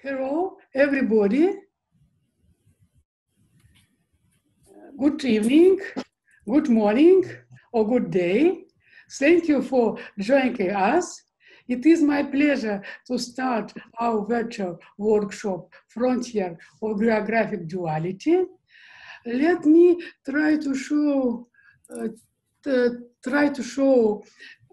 Hello, everybody. Good evening, good morning, or good day. Thank you for joining us. It is my pleasure to start our virtual workshop, Frontier of Holographic Duality. Let me try to show, uh, try to show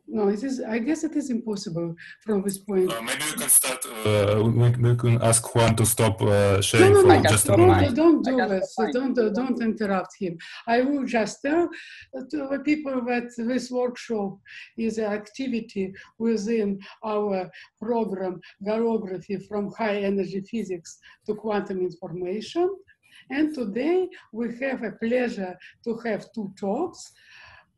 no, it is. I guess it is impossible from this point. Uh, maybe we can start. Uh, we, we, can ask Juan to stop uh, sharing no, no, for no, just don't, a moment. Don't do this. Don't don't interrupt him. I will just tell to the people that this workshop is an activity within our program Holography from High Energy Physics to Quantum Information. And today we have a pleasure to have two talks.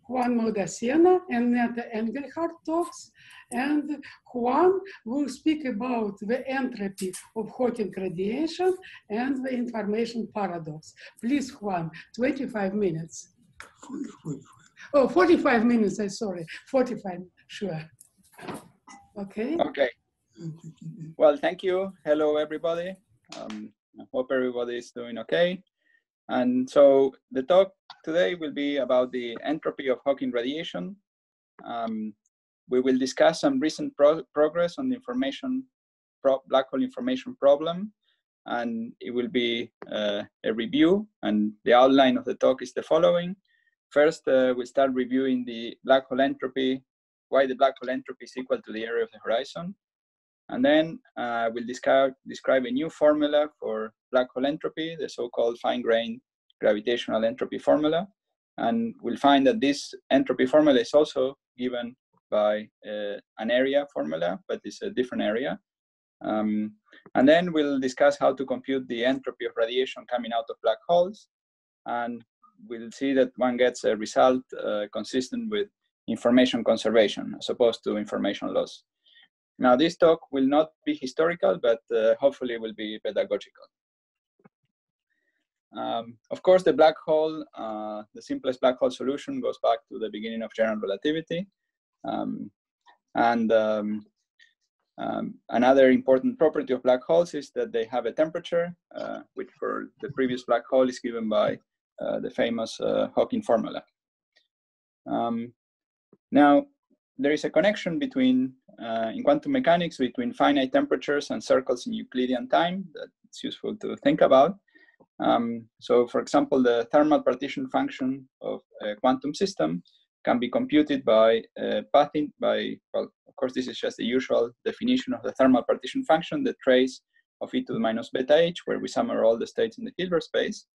Juan Maldacena and Netta Engelhardt talks. And Juan will speak about the entropy of Hawking radiation and the information paradox. Please, Juan, 25 minutes. Oh, 45 minutes, I'm sorry, 45, sure. Okay. Okay. Well, thank you. Hello, everybody. Um, I hope everybody is doing okay. And so the talk today will be about the entropy of Hawking radiation. Um, we will discuss some recent pro progress on the information black hole information problem, and it will be uh, a review. And the outline of the talk is the following. First, uh, we'll start reviewing the black hole entropy, why the black hole entropy is equal to the area of the horizon. And then uh, we'll describe, describe a new formula for black hole entropy, the so-called fine-grained gravitational entropy formula. And we'll find that this entropy formula is also given by uh, an area formula, but it's a different area. Um, and then we'll discuss how to compute the entropy of radiation coming out of black holes. And we'll see that one gets a result uh, consistent with information conservation as opposed to information loss. Now, this talk will not be historical, but uh, hopefully will be pedagogical. Um, of course, the black hole, uh, the simplest black hole solution goes back to the beginning of general relativity. Um, and um, um another important property of black holes is that they have a temperature, uh, which for the previous black hole is given by uh, the famous uh, Hawking formula. Um, now, there is a connection between, uh, in quantum mechanics, between finite temperatures and circles in Euclidean time that it's useful to think about. Um, so for example, the thermal partition function of a quantum system can be computed by uh, pathing by, well, of course, this is just the usual definition of the thermal partition function, the trace of e to the minus beta h, where we sum all the states in the Hilbert space.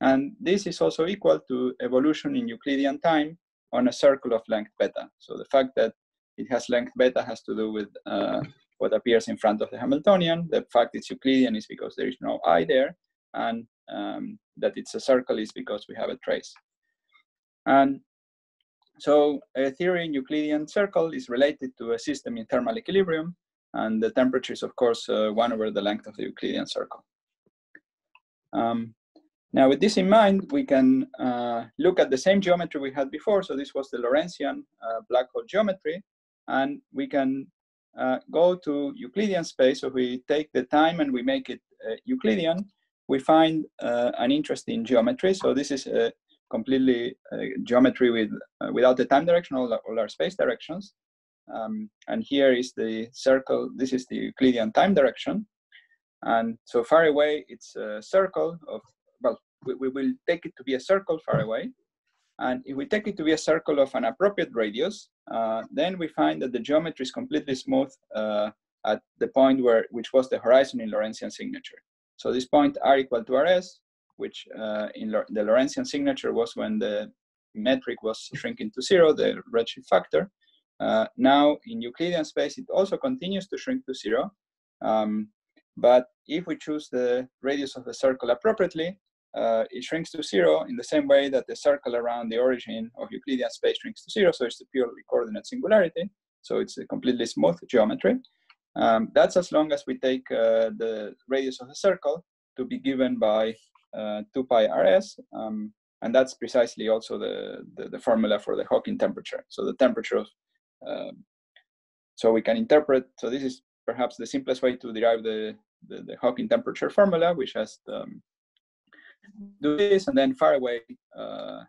And this is also equal to evolution in Euclidean time on a circle of length beta. So the fact that it has length beta has to do with uh, what appears in front of the Hamiltonian. The fact it's Euclidean is because there is no i there, and um, that it's a circle is because we have a trace. And so a theory in Euclidean circle is related to a system in thermal equilibrium, and the temperature is, of course, uh, 1 over the length of the Euclidean circle. Um, now, with this in mind, we can uh, look at the same geometry we had before. So this was the Lorentzian uh, black hole geometry. And we can uh, go to Euclidean space. So we take the time and we make it uh, Euclidean. We find uh, an interesting geometry. So this is a completely uh, geometry with without the time direction, all, all our space directions. Um, and here is the circle. This is the Euclidean time direction. And so far away, it's a circle of we, we will take it to be a circle far away. And if we take it to be a circle of an appropriate radius, uh, then we find that the geometry is completely smooth uh, at the point where, which was the horizon in Lorentzian signature. So this point r equal to rs, which uh, in Lo the Lorentzian signature was when the metric was shrinking to zero, the redshift factor. Uh, now in Euclidean space, it also continues to shrink to zero. Um, but if we choose the radius of the circle appropriately, uh, it shrinks to zero in the same way that the circle around the origin of Euclidean space shrinks to zero. So it's the purely coordinate singularity. So it's a completely smooth geometry. Um, that's as long as we take uh, the radius of the circle to be given by uh, 2 pi rs. Um, and that's precisely also the, the, the, formula for the Hawking temperature. So the temperature of, um, so we can interpret, so this is perhaps the simplest way to derive the the, the Hawking temperature formula, which has um, do this, and then far away, uh,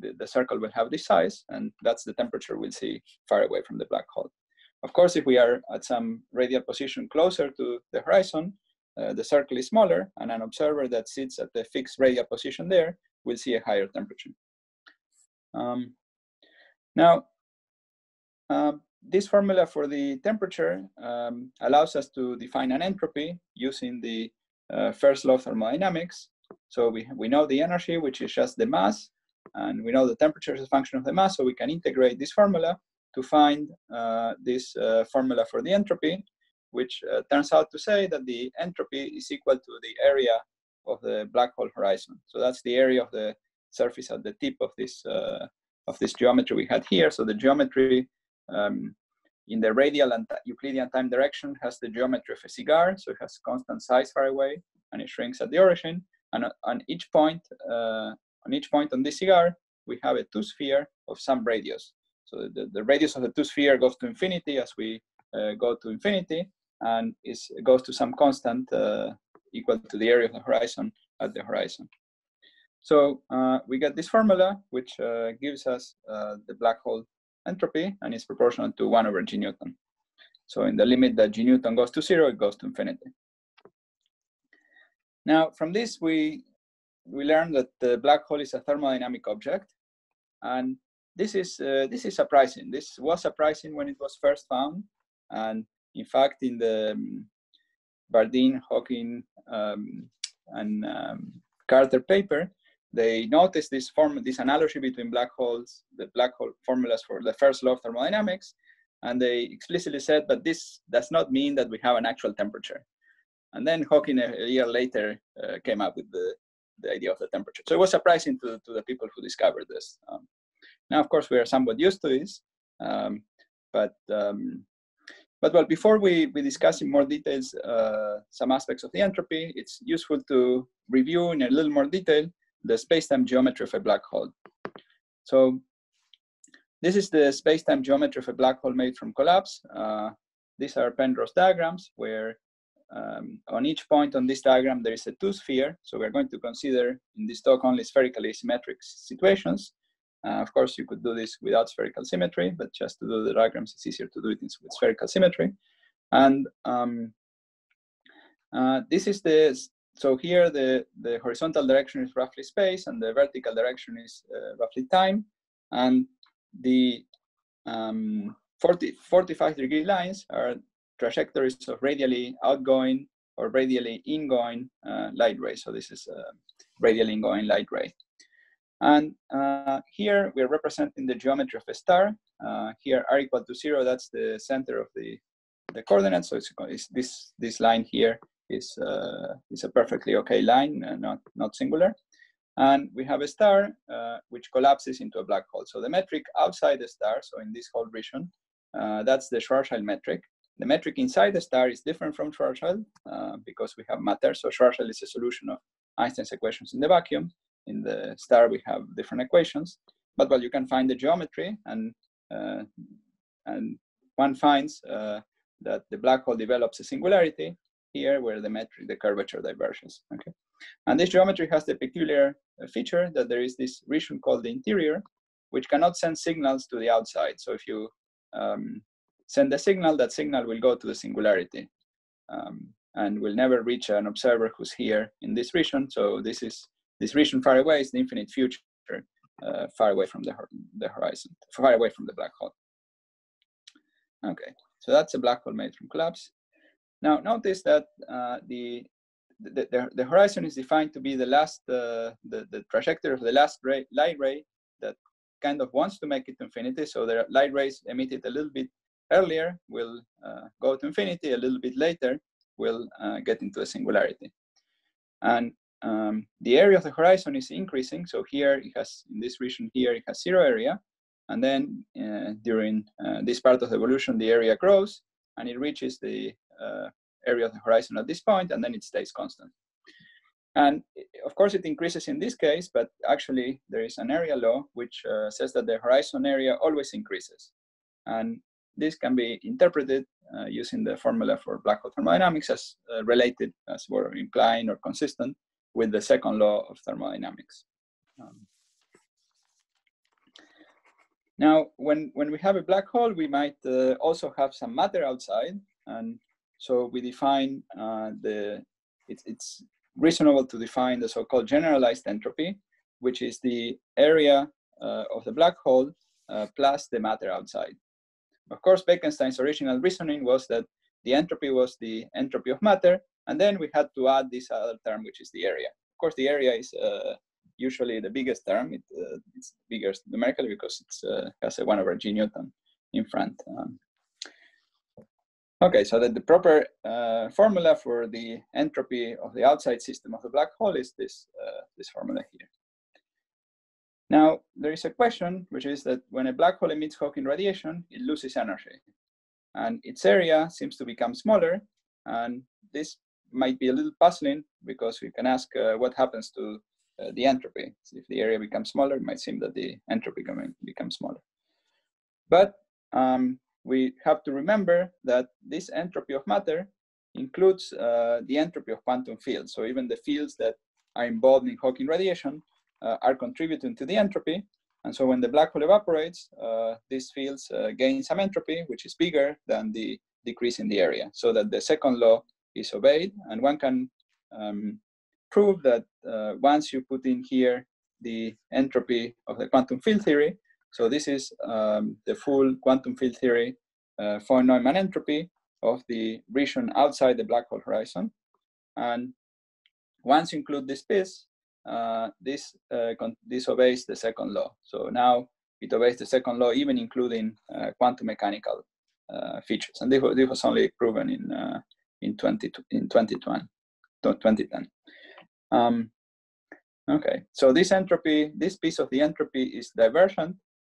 the, the circle will have this size, and that's the temperature we'll see far away from the black hole. Of course, if we are at some radial position closer to the horizon, uh, the circle is smaller, and an observer that sits at the fixed radial position there will see a higher temperature. Um, now, uh, this formula for the temperature um, allows us to define an entropy using the uh, first law of thermodynamics. So we, we know the energy, which is just the mass, and we know the temperature is a function of the mass, so we can integrate this formula to find uh, this uh, formula for the entropy, which uh, turns out to say that the entropy is equal to the area of the black hole horizon. So that's the area of the surface at the tip of this uh, of this geometry we had here. So the geometry um, in the radial and Euclidean time direction has the geometry of a cigar, so it has constant size far away, and it shrinks at the origin. And on each point, uh, on each point on this cigar, we have a two sphere of some radius. So the, the radius of the two sphere goes to infinity as we uh, go to infinity, and is goes to some constant uh, equal to the area of the horizon at the horizon. So uh, we get this formula, which uh, gives us uh, the black hole entropy, and is proportional to 1 over g Newton. So in the limit that g Newton goes to 0, it goes to infinity. Now, from this, we, we learned that the black hole is a thermodynamic object. And this is, uh, this is surprising. This was surprising when it was first found. And in fact, in the um, Bardeen, Hawking, um, and um, Carter paper, they noticed this form, this analogy between black holes, the black hole formulas for the first law of thermodynamics, and they explicitly said, but this does not mean that we have an actual temperature. And then Hawking a, year later uh, came up with the, the idea of the temperature. So it was surprising to, to the people who discovered this. Um, now, of course, we are somewhat used to this, um, but um, but well, before we, we discuss in more details uh, some aspects of the entropy, it's useful to review in a little more detail the space-time geometry of a black hole. So this is the space-time geometry of a black hole made from collapse. Uh, these are Penrose diagrams where um, on each point on this diagram there is a two-sphere. So we're going to consider in this talk only spherically symmetric situations. Uh, of course, you could do this without spherical symmetry, but just to do the diagrams, it's easier to do it with spherical symmetry. And um, uh, this is the so here the, the horizontal direction is roughly space and the vertical direction is uh, roughly time. And the um, 40, 45 degree lines are trajectories of radially outgoing or radially ingoing uh, light rays. So this is a radially ingoing light ray. And uh, here we're representing the geometry of a star. Uh, here r equal to zero, that's the center of the, the coordinates. So it's, it's this, this line here is, uh, is a perfectly okay line, uh, not, not singular. And we have a star uh, which collapses into a black hole. So the metric outside the star, so in this whole region, uh, that's the Schwarzschild metric. The metric inside the star is different from Schwarzschild uh, because we have matter. So Schwarzschild is a solution of Einstein's equations in the vacuum. In the star, we have different equations. But well, you can find the geometry, and uh, and one finds that the black hole develops a singularity here where the metric, the curvature diverges, okay? And this geometry has the peculiar uh, feature that there is this region called the interior, which cannot send signals to the outside. So if you um, send a signal, that signal will go to the singularity um, and will never reach an observer who's here in this region. So this is this region far away is the infinite future, uh, far away from the, the horizon, far away from the black hole. Okay, so that's a black hole made from collapse. Now notice that uh, the, the, the, the, horizon is defined to be the last, uh, the, the trajectory of the last ray, light ray that kind of wants to make it to infinity. So the light rays emitted a little bit earlier will uh, go to infinity, a little bit later will uh, get into a singularity. And um, the area of the horizon is increasing. So here it has, in this region here, it has zero area. And then uh, during uh, this part of the evolution, the area grows and it reaches the uh, area of the horizon at this point, and then it stays constant. And of course, it increases in this case, but actually there is an area law which uh, says that the horizon area always increases. And this can be interpreted uh, using the formula for black hole thermodynamics as uh, related, as we're implying or consistent with the second law of thermodynamics. Um, now, when, when we have a black hole, we might uh, also have some matter outside. And so we define uh, the, it, it's reasonable to define the so-called generalized entropy, which is the area uh, of the black hole uh, plus the matter outside. Of course, Bekenstein's original reasoning was that the entropy was the entropy of matter, and then we had to add this other term, which is the area. Of course, the area is uh, usually the biggest term. It, uh, it's bigger numerically because it uh, has a 1 over g Newton in front. Um, okay, so that the proper uh, formula for the entropy of the outside system of the black hole is this, uh, this formula here. Now, there is a question, which is that when a black hole emits Hawking radiation, it loses energy. And its area seems to become smaller. And this might be a little puzzling because we can ask uh, what happens to uh, the entropy. So if the area becomes smaller, it might seem that the entropy becomes smaller. But um, we have to remember that this entropy of matter includes uh, the entropy of quantum fields. So even the fields that are involved in Hawking radiation are contributing to the entropy. And so when the black hole evaporates, uh, these fields uh, gain some entropy, which is bigger than the decrease in the area, so that the second law is obeyed. And one can um, prove that uh, once you put in here the entropy of the quantum field theory, so this is um, the full quantum field theory uh, von Neumann entropy of the region outside the black hole horizon. And once you include this piece, uh, this, uh, this obeys the second law. So now it obeys the second law, even including uh, quantum mechanical uh, features. And this was, this was only proven in, uh, in, 20, in 2020, 2010. Um, okay, so this entropy, this piece of the entropy is divergent,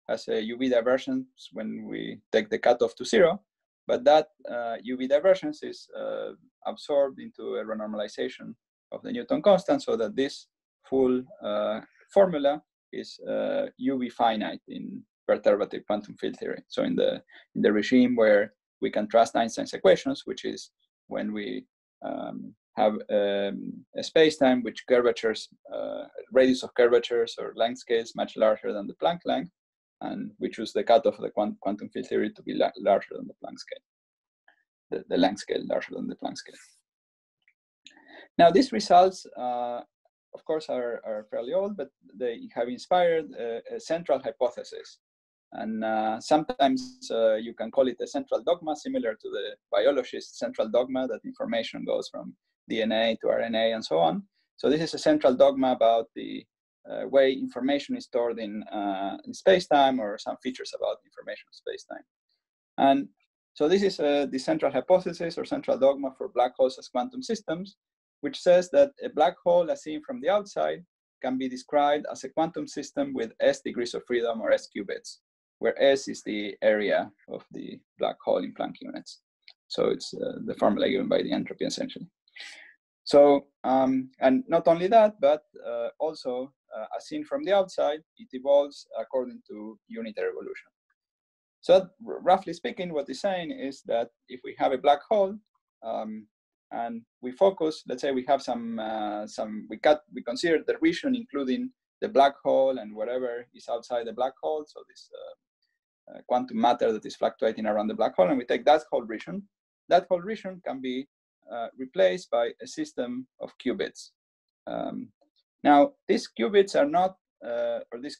has a UV divergence when we take the cutoff to zero, but that uh, UV divergence is uh, absorbed into a renormalization of the Newton constant so that this full uh, formula is UV uh, finite in perturbative quantum field theory. So in the, in the regime where we can trust Einstein's equations, which is when we um, have um, a space-time which curvatures, uh, radius of curvatures or length scales much larger than the Planck length, and we choose the cutoff of the quant quantum field theory to be la larger than the Planck scale, the, the length scale larger than the Planck scale. Now these results, uh, of course, are, are fairly old, but they have inspired a, a central hypothesis and uh, sometimes uh, you can call it a central dogma, similar to the biologist central dogma that information goes from DNA to RNA and so on. So this is a central dogma about the uh, way information is stored in, uh, in space-time or some features about information in space-time. And so this is a, the central hypothesis or central dogma for black holes as quantum systems, which says that a black hole as seen from the outside can be described as a quantum system with s degrees of freedom or s qubits, where s is the area of the black hole in Planck units. So it's uh, the formula given by the entropy essentially. So, um, and not only that, but uh, also uh, as seen from the outside, it evolves according to unitary evolution. So roughly speaking, what saying is that if we have a black hole um, and we focus, let's say we have some, uh, some we, cut, we consider the region including the black hole and whatever is outside the black hole, so this uh, uh, quantum matter that is fluctuating around the black hole, and we take that whole region, that whole region can be uh, replaced by a system of qubits. Um, now, these qubits are not, uh, or this,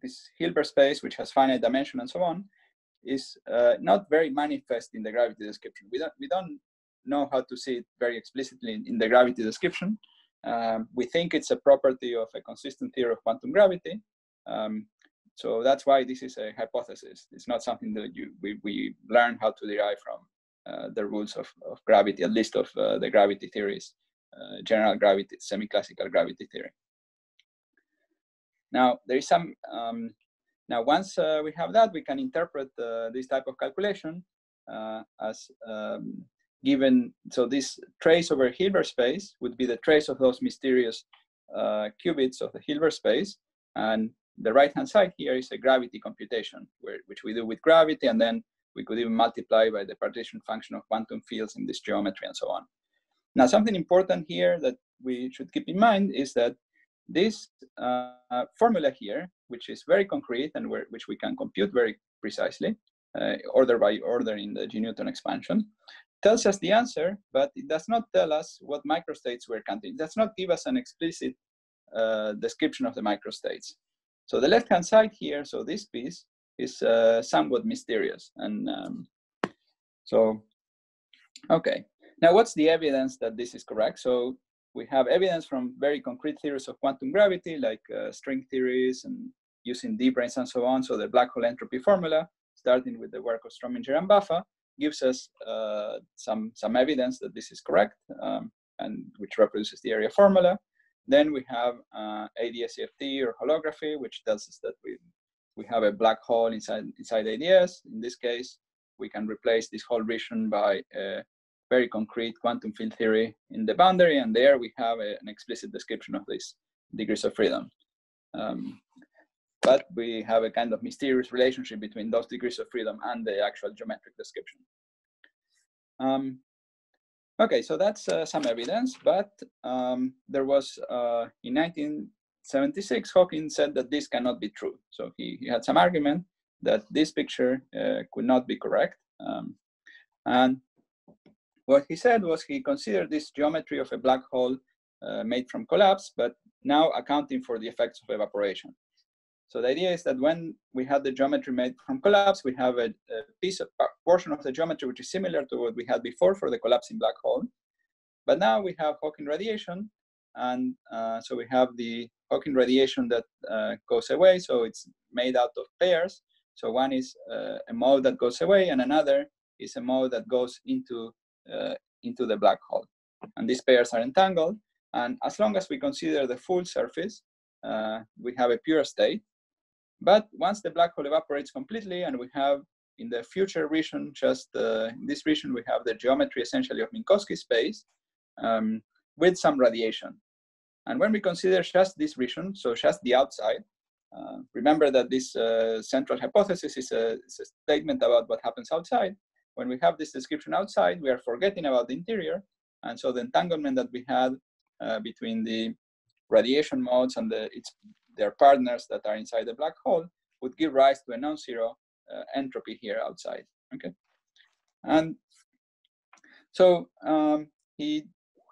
this Hilbert space, which has finite dimension and so on, is uh, not very manifest in the gravity description. We don't, we don't know how to see it very explicitly in, in the gravity description. Um, we think it's a property of a consistent theory of quantum gravity. Um, so that's why this is a hypothesis. It's not something that you, we, we learn how to derive from uh, the rules of, of gravity, at least of uh, the gravity theories, uh, general gravity, semi-classical gravity theory. Now, there is some, um, now once we have that, we can interpret this type of calculation as um, given, so this trace over Hilbert space would be the trace of those mysterious uh, qubits of the Hilbert space. And the right-hand side here is a gravity computation, where, which we do with gravity, and then we could even multiply by the partition function of quantum fields in this geometry and so on. Now, something important here that we should keep in mind is that this uh, formula here, which is very concrete and where, which we can compute very precisely, uh, order by order in the G Newton expansion, tells us the answer, but it does not tell us what microstates we're counting. It does not give us an explicit uh, description of the microstates. So the left-hand side here, so this piece is uh, somewhat mysterious. And um, so, okay. Now, what's the evidence that this is correct? So we have evidence from very concrete theories of quantum gravity, like uh, string theories and using D-branes and so on. So the black hole entropy formula, starting with the work of Strominger and Vafa, gives us uh, some, some evidence that this is correct, um, and which reproduces the area formula. Then we have uh, ADS-CFT or holography, which tells us that we, we have a black hole inside, inside ADS. In this case, we can replace this whole region by a very concrete quantum field theory in the boundary, and there we have a, an explicit description of these degrees of freedom. Um, but we have a kind of mysterious relationship between those degrees of freedom and the actual geometric description. Um, okay, so that's uh, some evidence, but um, there was, uh, in 1976, Hawking said that this cannot be true. So he, he had some argument that this picture uh, could not be correct. Um, and what he said was he considered this geometry of a black hole uh, made from collapse, but now accounting for the effects of evaporation. So the idea is that when we have the geometry made from collapse, we have a, a piece of a portion of the geometry which is similar to what we had before for the collapsing black hole. But now we have Hawking radiation, and uh, so we have the Hawking radiation that uh, goes away. So it's made out of pairs. So one is uh, a mode that goes away, and another is a mode that goes into uh, into the black hole. And these pairs are entangled. And as long as we consider the full surface, uh, we have a pure state. But once the black hole evaporates completely and we have in the future region, just uh, in this region, we have the geometry essentially of Minkowski space um, with some radiation. And when we consider just this region, so just the outside, uh, remember that this uh, central hypothesis is a, is a, statement about what happens outside. When we have this description outside, we are forgetting about the interior. And so the entanglement that we had uh, between the radiation modes and the, its their partners that are inside the black hole would give rise to a non-zero uh, entropy here outside. Okay, and so um, he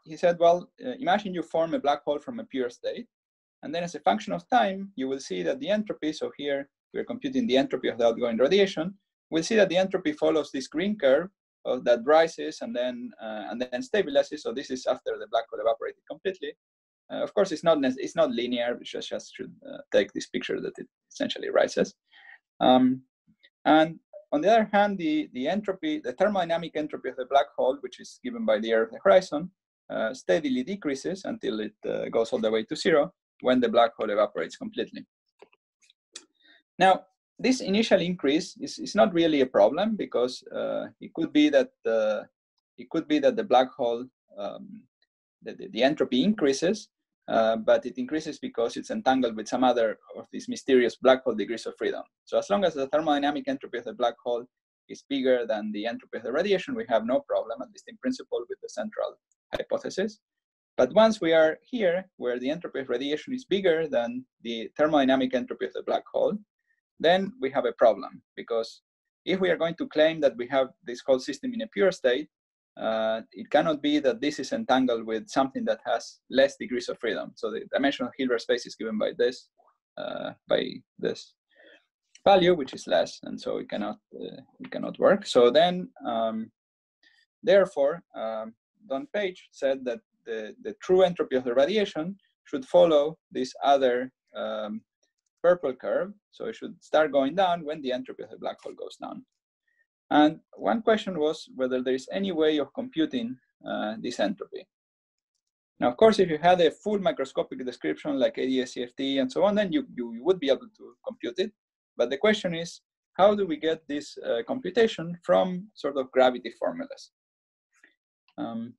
he said, well, uh, imagine you form a black hole from a pure state, and then as a function of time, you will see that the entropy. So here we're computing the entropy of the outgoing radiation. We'll see that the entropy follows this green curve uh, that rises and then uh, and then stabilizes. So this is after the black hole evaporated completely. Uh, of course, it's not it's not linear. We just just should uh, take this picture that it essentially rises. Um, and on the other hand, the the entropy, the thermodynamic entropy of the black hole, which is given by the Earth horizon, uh, steadily decreases until it uh, goes all the way to zero when the black hole evaporates completely. Now, this initial increase is, is not really a problem because uh, it could be that uh, it could be that the black hole um, the, the, the, entropy increases uh, but it increases because it's entangled with some other of these mysterious black hole degrees of freedom. So as long as the thermodynamic entropy of the black hole is bigger than the entropy of the radiation, we have no problem, at least in principle, with the central hypothesis. But once we are here, where the entropy of radiation is bigger than the thermodynamic entropy of the black hole, then we have a problem because if we are going to claim that we have this whole system in a pure state, uh, it cannot be that this is entangled with something that has less degrees of freedom. So the dimension of Hilbert space is given by this, uh, by this value, which is less, and so it cannot uh, it cannot work. So then, um, therefore, um, Don Page said that the the true entropy of the radiation should follow this other um, purple curve. So it should start going down when the entropy of the black hole goes down. And one question was whether there is any way of computing uh, this entropy. Now, of course, if you had a full microscopic description like ADS-CFT and so on, then you, you, would be able to compute it. But the question is, how do we get this uh, computation from sort of gravity formulas? Um,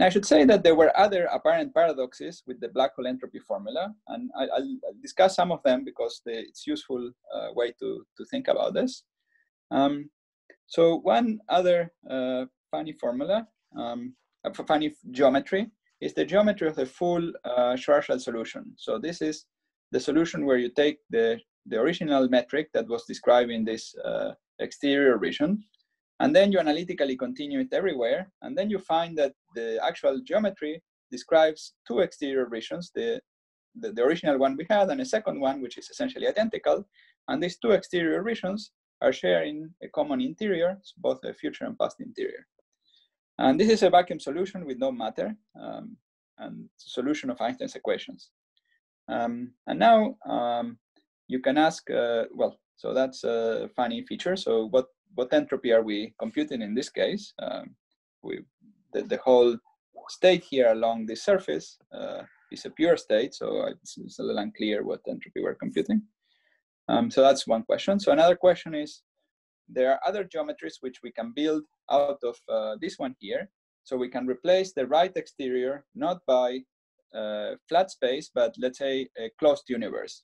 I should say that there were other apparent paradoxes with the black hole entropy formula, and I, will discuss some of them because it's useful uh, way to, to think about this. Um, so one other uh, funny formula, um, funny geometry, is the geometry of the full uh, Schwarzschild solution. So this is the solution where you take the, the original metric that was described in this uh, exterior region, and then you analytically continue it everywhere, and then you find that the actual geometry describes two exterior regions, the, the, the original one we had and a second one, which is essentially identical, and these two exterior regions are sharing a common interior, both a future and past interior. And this is a vacuum solution with no matter um, and solution of Einstein's equations. Um, and now um, you can ask, uh, well, so that's a funny feature. So what, what entropy are we computing in this case? Um, we, the, the whole state here along the surface uh, is a pure state, so it's, it's, a little unclear what entropy we're computing. Um, so that's one question. So another question is, there are other geometries which we can build out of uh, this one here. So we can replace the right exterior not by uh, flat space, but let's say a closed universe.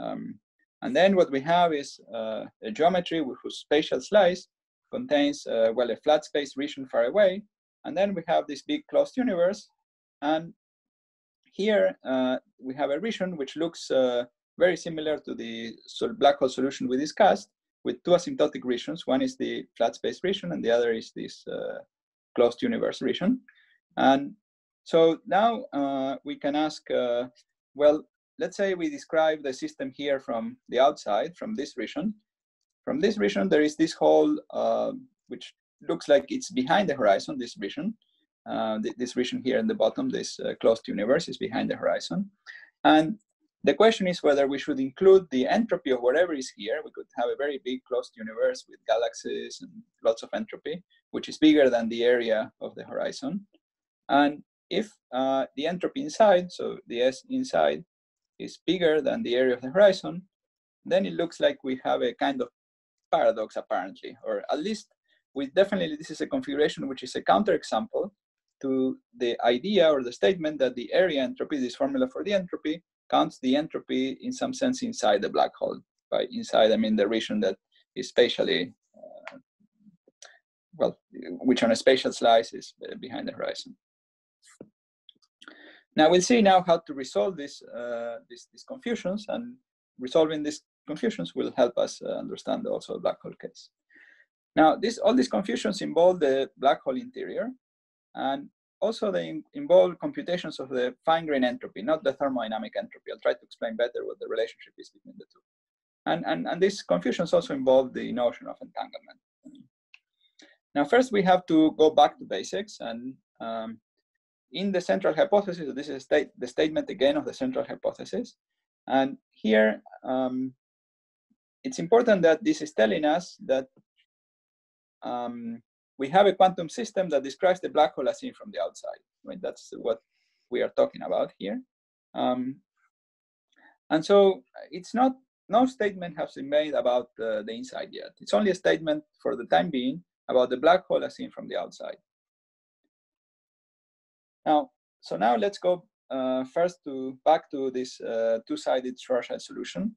Um, and then what we have is uh, a geometry whose spatial slice contains, uh, well, a flat space region far away. And then we have this big closed universe. And here uh, we have a region which looks uh, very similar to the black hole solution we discussed with two asymptotic regions. One is the flat space region and the other is this uh, closed universe region. And so now uh, we can ask, uh, well, let's say we describe the system here from the outside, from this region. From this region, there is this hole uh, which looks like it's behind the horizon, this region. Uh, this region here in the bottom, this uh, closed universe is behind the horizon. And the question is whether we should include the entropy of whatever is here. We could have a very big closed universe with galaxies and lots of entropy, which is bigger than the area of the horizon. And if uh, the entropy inside, so the S inside, is bigger than the area of the horizon, then it looks like we have a kind of paradox apparently, or at least we definitely, this is a configuration which is a counterexample to the idea or the statement that the area entropy, this formula for the entropy, counts the entropy in some sense inside the black hole. By inside, I mean the region that is spatially, uh, well, which on a spatial slice is behind the horizon. Now we'll see now how to resolve this, uh, this, these confusions and resolving these confusions will help us uh, understand also the black hole case. Now, this, all these confusions involve the black hole interior, and also, they involve computations of the fine grain entropy, not the thermodynamic entropy. I'll try to explain better what the relationship is between the two. And, and, and these confusions also involve the notion of entanglement. Now, first we have to go back to basics. And um, in the central hypothesis, this is state, the statement again of the central hypothesis. And here, um, it's important that this is telling us that um, we have a quantum system that describes the black hole as seen from the outside. Right? That's what we are talking about here. Um, and so it's not, no statement has been made about uh, the inside yet. It's only a statement for the time being about the black hole as seen from the outside. Now, so now let's go uh, first to back to this uh, two-sided Schwarzschild solution.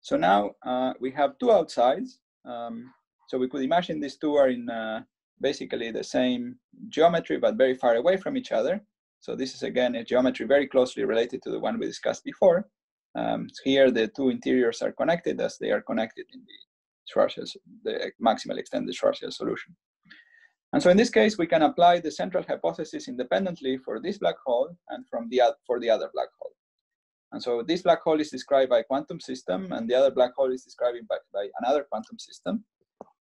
So now uh, we have two outsides. Um, so we could imagine these two are in uh, basically the same geometry, but very far away from each other. So this is again a geometry very closely related to the one we discussed before. Um, here the two interiors are connected as they are connected in the Schwarzschild, the maximal extended Schwarzschild solution. And so in this case, we can apply the central hypothesis independently for this black hole and from the for the other black hole. And so this black hole is described by a quantum system, and the other black hole is described by, by another quantum system.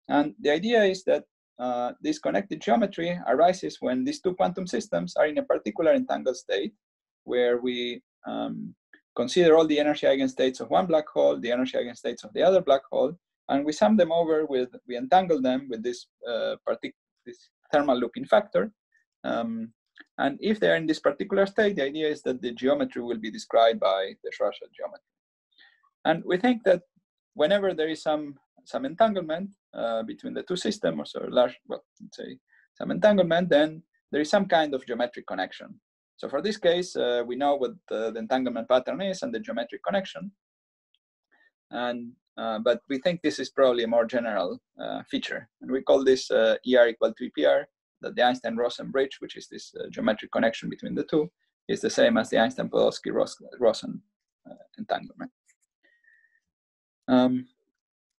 And the idea is that uh, this connected geometry arises when these two quantum systems are in a particular entangled state where we um, consider all the energy eigenstates of one black hole, the energy eigenstates of the other black hole, and we sum them over with, we entangle them with this, uh, this thermal looping factor. Um, and if they're in this particular state, the idea is that the geometry will be described by the Schwarzschild geometry. And we think that whenever there is some some entanglement uh, between the two systems or large, well, let's say some entanglement, then there is some kind of geometric connection. So for this case, uh, we know what the, the, entanglement pattern is and the geometric connection. And uh, but we think this is probably a more general uh, feature. And we call this ER equal to EPR, that the Einstein-Rosen bridge, which is this geometric connection between the two, is the same as the Einstein-Podolsky-Rosen entanglement. Um,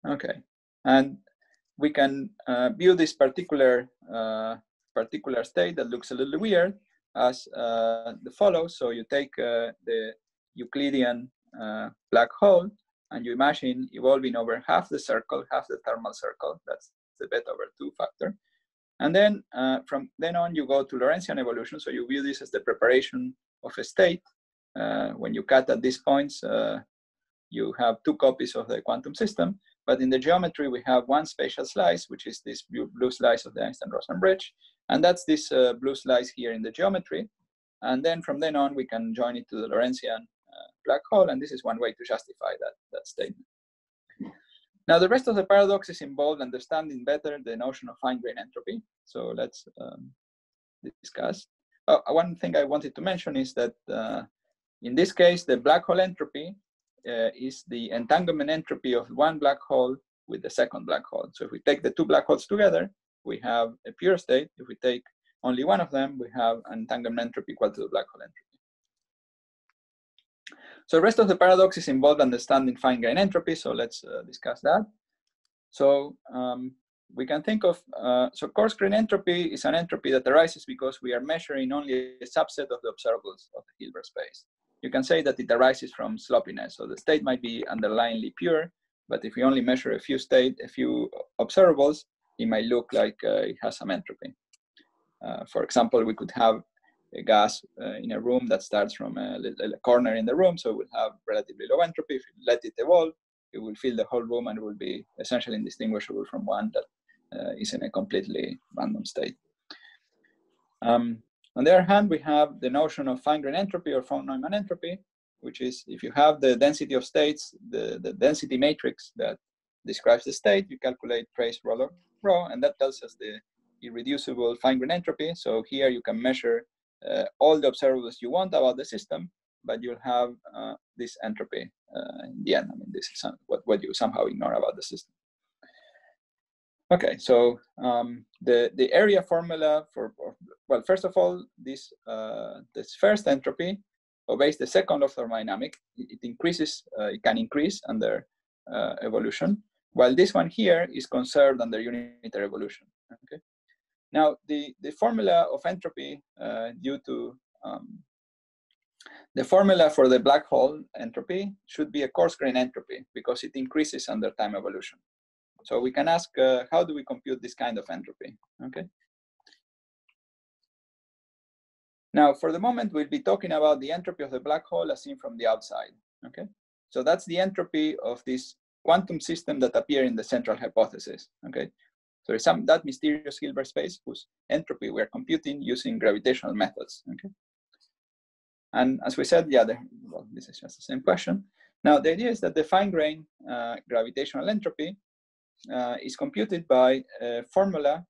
okay, and we can uh, view this particular particular state that looks a little weird as the follows. So you take the Euclidean black hole and you imagine evolving over half the circle, half the thermal circle. That's the beta over two factor. And then uh, from then on, you go to Lorentzian evolution. So you view this as the preparation of a state. Uh, when you cut at these points, uh, you have two copies of the quantum system. But in the geometry, we have one spatial slice, which is this blue, slice of the Einstein-Rosen bridge. And that's this uh, blue slice here in the geometry. And then from then on, we can join it to the Lorentzian black hole, and this is one way to justify that, that statement. Now, the rest of the paradoxes involve understanding better the notion of fine-grained entropy. So let's um, discuss. Uh, one thing I wanted to mention is that uh, in this case, the black hole entropy uh, is the entanglement entropy of one black hole with the second black hole. So if we take the two black holes together, we have a pure state. If we take only one of them, we have an entanglement entropy equal to the black hole entropy. So the rest of the paradox is involved understanding fine grain entropy. So let's uh, discuss that. So um, we can think of, uh, so coarse grain entropy is an entropy that arises because we are measuring only a subset of the observables of the Hilbert space. You can say that it arises from sloppiness. So the state might be underlyingly pure, but if we only measure a few state, a few observables, it might look like uh, it has some entropy. Uh, for example, we could have a gas uh, in a room that starts from a, a, corner in the room, so it will have relatively low entropy. If you let it evolve, it will fill the whole room and it will be essentially indistinguishable from one that uh, is in a completely random state. Um, on the other hand, we have the notion of fine-grained entropy or von Neumann entropy, which is if you have the density of states, the, the density matrix that describes the state, you calculate trace rho, rho, and that tells us the irreducible fine-grained entropy. So here you can measure uh, all the observables you want about the system, but you'll have uh, this entropy uh, in the end. I mean, this is what, what you somehow ignore about the system. Okay, so um, the, the area formula for, well, first of all, this, uh, this first entropy obeys the second law of thermodynamics. It, increases, uh, it can increase under uh, evolution, while this one here is conserved under unitary evolution. Okay, now, the, the formula of entropy uh, due to um, the formula for the black hole entropy should be a coarse grain entropy because it increases under time evolution. So we can ask, uh, how do we compute this kind of entropy? Okay. Now, for the moment, we'll be talking about the entropy of the black hole as seen from the outside. Okay. So that's the entropy of this quantum system that appear in the central hypothesis. Okay. So some that mysterious Hilbert space whose entropy we're computing using gravitational methods. Okay. And as we said, yeah, the, well, this is just the same question. Now the idea is that the fine grain uh, gravitational entropy is computed by a formula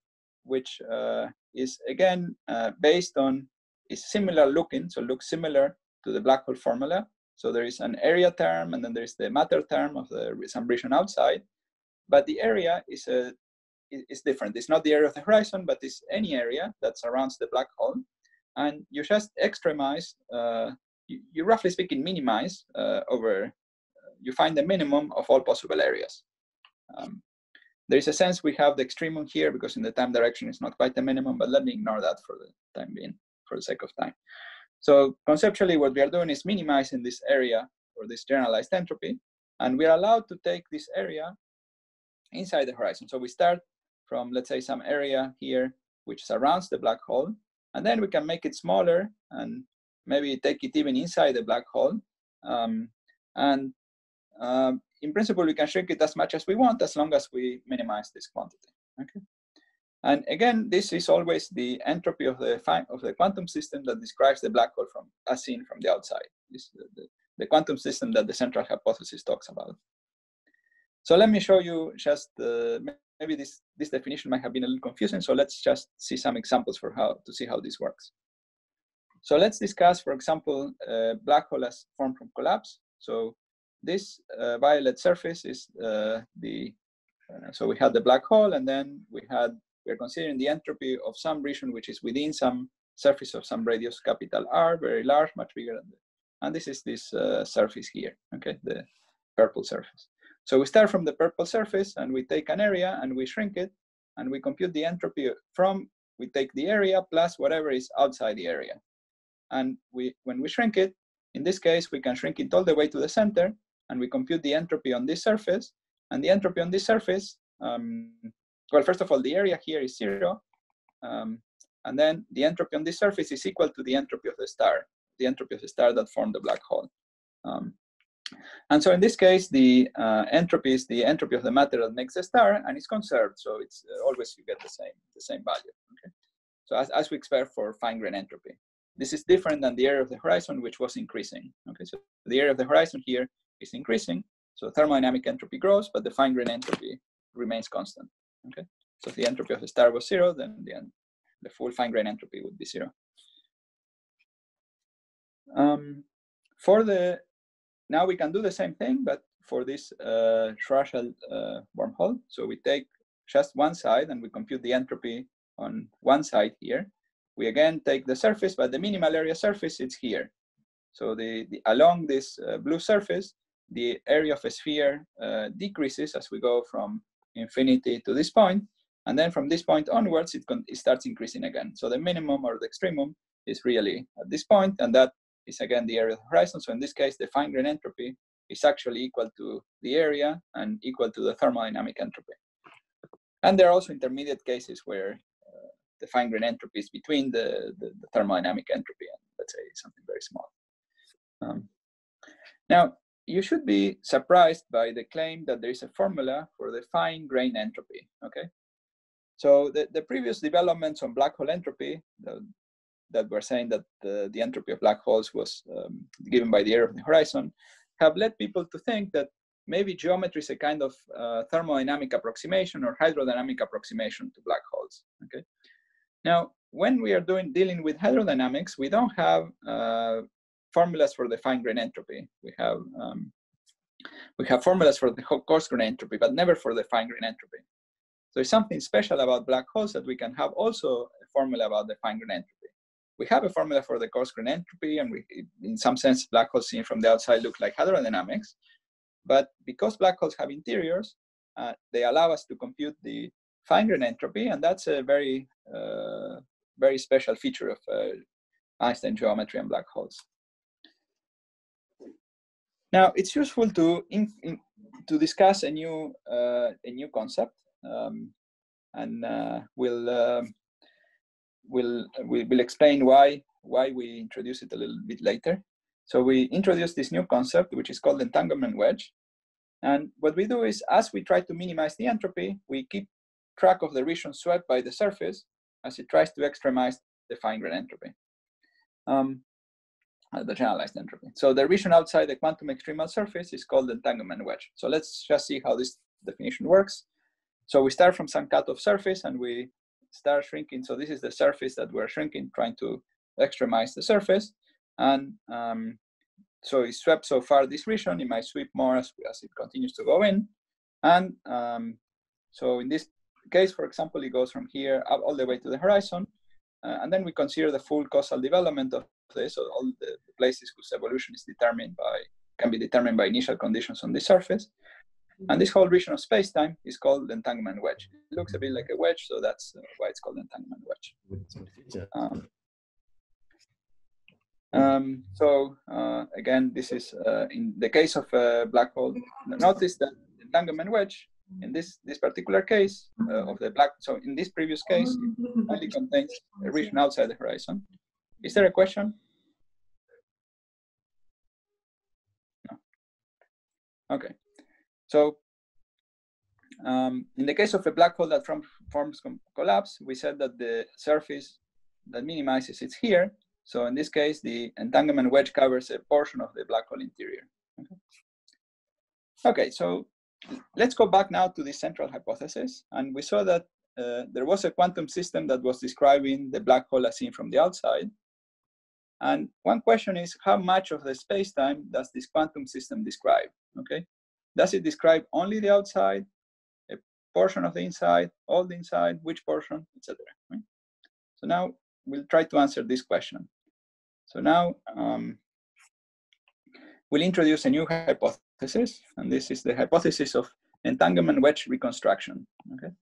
which uh, is again uh, based on is similar looking, so looks similar to the black hole formula. So there is an area term, and then there is the matter term of the some region outside. But the area is a is different. It's not the area of the horizon, but it's any area that surrounds the black hole. And you just extremize, uh, you, you, roughly speaking minimize uh, over, uh, you find the minimum of all possible areas. Um, there is a sense we have the extremum here because in the time direction it's not quite the minimum, but let me ignore that for the time being, for the sake of time. So conceptually, what we are doing is minimizing this area or this generalized entropy, and we are allowed to take this area inside the horizon. So we start from, let's say, some area here which surrounds the black hole. And then we can make it smaller and maybe take it even inside the black hole. Um, and um, in principle, we can shrink it as much as we want as long as we minimize this quantity. Okay. And again, this is always the entropy of the of the quantum system that describes the black hole from as seen from the outside. This the, the, the quantum system that the central hypothesis talks about. So let me show you just uh, maybe this, this definition might have been a little confusing. So let's just see some examples for how to see how this works. So let's discuss, for example, a black hole as formed from collapse. So this uh, violet surface is uh, the, uh, so we had the black hole and then we had, we're considering the entropy of some region which is within some surface of some radius capital R, very large, much bigger than this. And this is this surface here, okay, the purple surface. So we start from the purple surface and we take an area and we shrink it and we compute the entropy from, we take the area plus whatever is outside the area. And we, when we shrink it, in this case, we can shrink it all the way to the center and we compute the entropy on this surface. And the entropy on this surface, um, well, first of all, the area here is zero. Um, and then the entropy on this surface is equal to the entropy of the star, the entropy of the star that formed the black hole. Um, and so in this case, the uh, entropy is the entropy of the matter that makes the star, and it's conserved. So it's uh, always you get the same the same value. Okay. So as, as we expect for fine grain entropy, this is different than the area of the horizon, which was increasing. Okay. So the area of the horizon here is increasing. So thermodynamic entropy grows, but the fine grain entropy remains constant. Okay. So if the entropy of the star was zero, then the the full fine grain entropy would be zero. Um, for the now we can do the same thing, but for this uh, Schwarzschild uh, wormhole. So we take just one side and we compute the entropy on one side here. We again take the surface, but the minimal area surface is here. So the, the along this uh, blue surface, the area of a sphere uh, decreases as we go from infinity to this point, and then from this point onwards, it, it starts increasing again. So the minimum or the extremum is really at this point, and that is again the area of the horizon. So in this case, the fine grain entropy is actually equal to the area and equal to the thermodynamic entropy. And there are also intermediate cases where uh, the fine grain entropy is between the, the, the, thermodynamic entropy and let's say something very small. Um, now, you should be surprised by the claim that there is a formula for the fine grain entropy, okay? So the, the previous developments on black hole entropy, the, that were saying that the, the entropy of black holes was um, given by the area of the horizon have led people to think that maybe geometry is a kind of uh, thermodynamic approximation or hydrodynamic approximation to black holes. Okay. Now, when we are doing dealing with hydrodynamics, we don't have uh, formulas for the fine grain entropy. We have um, we have formulas for the coarse grain entropy, but never for the fine grain entropy. So it's something special about black holes that we can have also a formula about the fine grain entropy we have a formula for the coarse grain entropy, and we, in some sense, black holes seen from the outside look like hydrodynamics. But because black holes have interiors, uh, they allow us to compute the fine grain entropy, and that's a very, uh, very special feature of uh, Einstein geometry and black holes. Now, it's useful to in, in, to discuss a new uh, a new concept, um, and uh, we'll um, we'll, we'll explain why, why we introduce it a little bit later. So we introduce this new concept, which is called entanglement wedge. And what we do is, as we try to minimize the entropy, we keep track of the region swept by the surface as it tries to extremize the fine-grained entropy, um, uh, the generalized entropy. So the region outside the quantum extremal surface is called the entanglement wedge. So let's just see how this definition works. So we start from some cutoff surface and we start shrinking. So this is the surface that we're shrinking, trying to extremize the surface. And um, so it swept so far this region, it might sweep more as, as it continues to go in. And um, so in this case, for example, it goes from here up all the way to the horizon. Uh, and then we consider the full causal development of this, so all the places whose evolution is determined by, can be determined by initial conditions on the surface. And this whole region of space-time is called the entanglement wedge. It looks a bit like a wedge, so that's uh, why it's called entanglement wedge. Um, um, so uh, again, this is uh, in the case of a black hole. Notice that the entanglement wedge in this this particular case uh, of the black. So in this previous case, it only contains a region outside the horizon. Is there a question? No. Okay. So um, in the case of a black hole that forms collapse, we said that the surface that minimizes is here. So in this case, the entanglement wedge covers a portion of the black hole interior. Okay, okay so let's go back now to the central hypothesis. And we saw that uh, there was a quantum system that was describing the black hole as seen from the outside. And one question is how much of the space-time does this quantum system describe? Okay, does it describe only the outside, a portion of the inside, all the inside, which portion, etc. Right? So now we'll try to answer this question. So now um, we'll introduce a new hypothesis, and this is the hypothesis of entanglement wedge reconstruction. Okay,